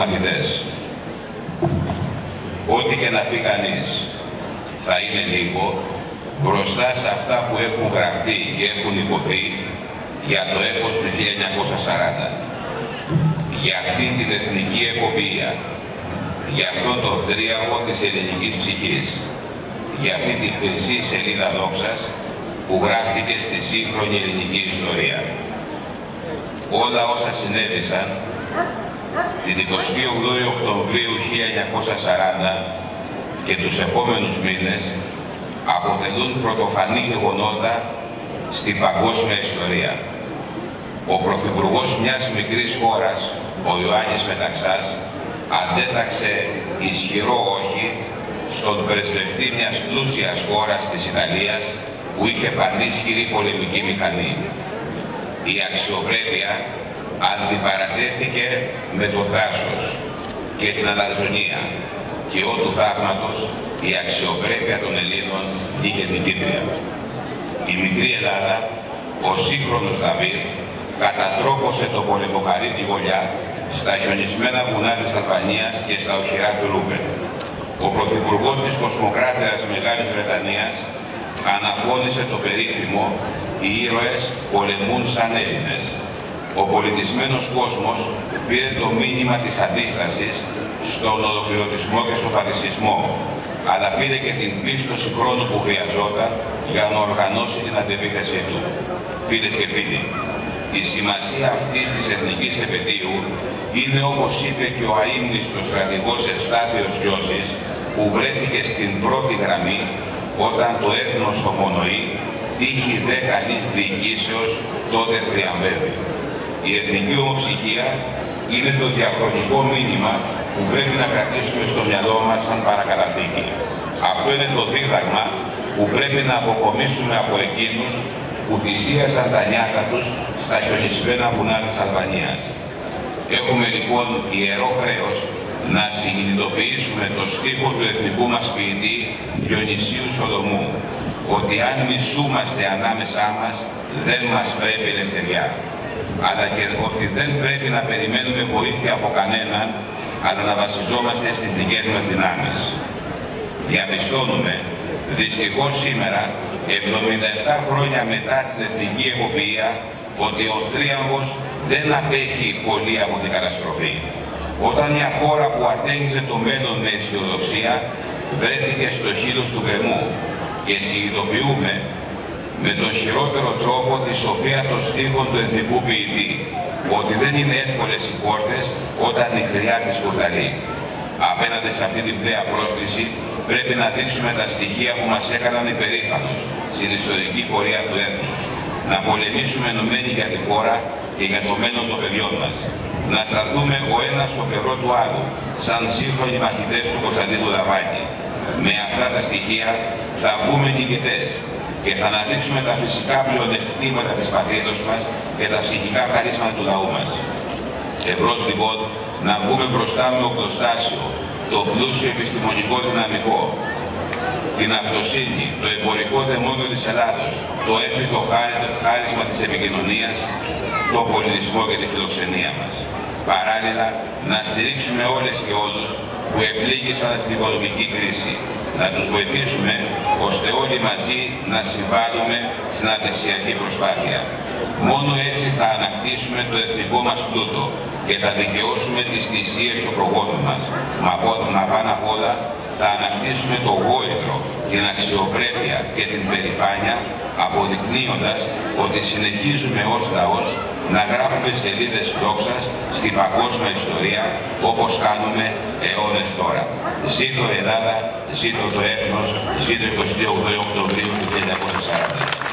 μαθητές. Ό,τι και να πει κανείς θα είναι λίγο μπροστά σε αυτά που έχουν γραφτεί και έχουν υποθεί για το έπος του 1940. Για αυτήν την εθνική εποπία, για αυτόν τον θρίαμβο της ελληνικής ψυχής, για αυτή τη χρυσή σελίδα δόξας που γράφτηκε στη σύγχρονη ελληνική ιστορία. Όλα όσα συνέβησαν την 28 Οκτωβρίου 1940 και τους επόμενους μήνες αποτελούν πρωτοφανή γεγονότα στην παγκόσμια ιστορία. Ο Πρωθυπουργός μιας μικρής χώρας, ο Ιωάννης Μεταξάς, αντέταξε ισχυρό όχι στον πρεσβευτή μιας πλούσιας χώρας της Ιταλίας που είχε πανίσχυρη πολεμική μηχανή. Η αξιοπρέπεια αντιπαρατέθηκε με το θράσος και την αλαζονία και ό του θαύματος η αξιοπρέπεια των Ελλήνων βγήκε νικήτρια. Η μικρή Ελλάδα, ο σύγχρονος Δαβίδ, κατατρόπωσε το πολεμοχαρή Γολιά στα χιονισμένα βουνά της Αλβανίας και στα οχυρά του Ρούπεν. Ο Πρωθυπουργός της Κοσμοκράτηρας Μεγάλης Βρετανίας αναφώνησε το περίφημο «Οι ήρωες πολεμούν σαν Έλληνες». Ο πολιτισμένος κόσμος πήρε το μήνυμα της αντίστασης στον ολοκληρωτισμό και στον φασισμό, αλλά πήρε και την πίστοση χρόνου που χρειαζόταν για να οργανώσει την αντεπίθεσή του. Φίλες και φίλοι, η σημασία αυτής της εθνικής επαιτίου είναι όπως είπε και ο αείμνηστος στρατηγός Ευστάθιος Λιώσης που βρέθηκε στην πρώτη γραμμή όταν το έθνος ομονοεί τύχη δε καλής διοικήσεως τότε θριαμβεύει. Η εθνική ομοψυχία είναι το διαχρονικό μήνυμα που πρέπει να κρατήσουμε στο μυαλό μας σαν παρακαταθήκη. Αυτό είναι το δίδαγμα που πρέπει να αποκομίσουμε από εκείνους που θυσίασαν τα νιάτα τους στα χιονισμένα βουνά της Αλβανίας. Έχουμε λοιπόν ιερό χρέος να συνειδητοποιήσουμε το στίχο του εθνικού μας ποιητή Διονυσίου Σοδομού ότι αν μισούμαστε ανάμεσά μας δεν μας πρέπει ελευθεριά αλλά και ότι δεν πρέπει να περιμένουμε βοήθεια από κανέναν αλλά να βασιζόμαστε στις δικές μας δυνάμεις. Διαπιστώνουμε δυστυχώς σήμερα 77 χρόνια μετά την εθνική εποπτεία ότι ο θρίαμβος δεν απέχει πολύ από την καταστροφή. Όταν μια χώρα που ατέγιζε το μέλλον με αισιοδοξία βρέθηκε στο χείλος του γκρεμού και συνειδητοποιούμε με τον χειρότερο τρόπο τη σοφία των στίχων του εθνικού ποιητή ότι δεν είναι εύκολες οι πόρτες όταν η χρειά της σκοταλεί. Απέναντι σε αυτή την πλέα πρόσκληση πρέπει να δείξουμε τα στοιχεία που μας έκαναν υπερήφανος στην ιστορική πορεία του έθνους. Να πολεμήσουμε ενωμένοι για τη χώρα και για το μέλλον των παιδιών μας. Να σταθούμε ο ένας στο πλευρό του άλλου, σαν σύγχρονοι μαχητές του Κωνσταντίνου Δαβάκη. Με αυτά τα στοιχεία θα βγούμε νικητές και θα αναδείξουμε τα φυσικά πλεονεκτήματα της πατρίδος μας και τα ψυχικά χαρίσματα του λαού μας. Εμπρός λοιπόν να βγούμε μπροστά με οπλοστάσιο, το πλούσιο επιστημονικό δυναμικό, την αυτοσύνη, το εμπορικό δαιμόνιο της Ελλάδος, το έφυγο χάρισμα της επικοινωνίας, το πολιτισμό και τη φιλοξενία μας. Παράλληλα, να στηρίξουμε όλες και όλους που επλήγησαν την οικονομική κρίση, να τους βοηθήσουμε ώστε όλοι μαζί να συμβάλλουμε στην ανταξιακή προσπάθεια. Μόνο έτσι θα ανακτήσουμε το εθνικό μας πλούτο και θα δικαιώσουμε τις θυσίες των προγόνων μας. Μα, μα πάνω απ' όλα θα ανακτήσουμε το γόητρο, την αξιοπρέπεια και την περηφάνεια αποδεικνύοντας ότι συνεχίζουμε ως λαός να γράφουμε σελίδες δόξας στην παγκόσμια ιστορία όπως κάνουμε αιώνες τώρα. Ζήτω Ελλάδα, ζήτω το έθνος, ζήτω 28 Οκτωβρίου του 1940.